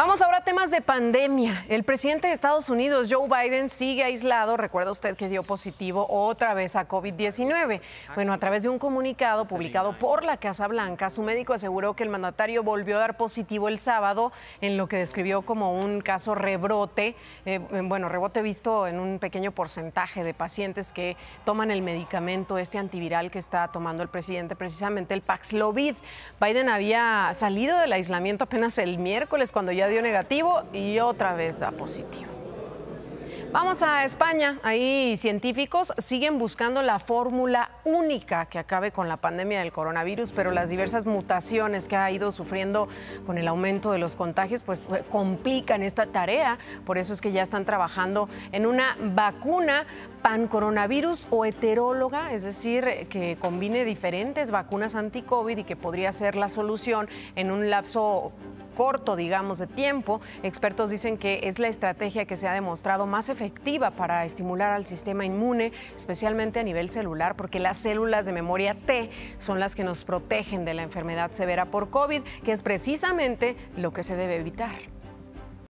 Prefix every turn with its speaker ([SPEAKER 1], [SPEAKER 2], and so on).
[SPEAKER 1] Vamos ahora a temas de pandemia. El presidente de Estados Unidos, Joe Biden, sigue aislado. Recuerda usted que dio positivo otra vez a COVID-19. Bueno, a través de un comunicado publicado por la Casa Blanca, su médico aseguró que el mandatario volvió a dar positivo el sábado en lo que describió como un caso rebrote. Eh, bueno, rebote visto en un pequeño porcentaje de pacientes que toman el medicamento, este antiviral que está tomando el presidente, precisamente el Paxlovid. Biden había salido del aislamiento apenas el miércoles cuando ya dio negativo y otra vez da positivo. Vamos a España. Ahí científicos siguen buscando la fórmula única que acabe con la pandemia del coronavirus, pero las diversas mutaciones que ha ido sufriendo con el aumento de los contagios, pues eh, complican esta tarea. Por eso es que ya están trabajando en una vacuna pan-coronavirus o heteróloga, es decir, que combine diferentes vacunas anti-COVID y que podría ser la solución en un lapso corto, digamos, de tiempo. Expertos dicen que es la estrategia que se ha demostrado más efectiva para estimular al sistema inmune, especialmente a nivel celular, porque las células de memoria T son las que nos protegen de la enfermedad severa por COVID, que es precisamente lo que se debe evitar.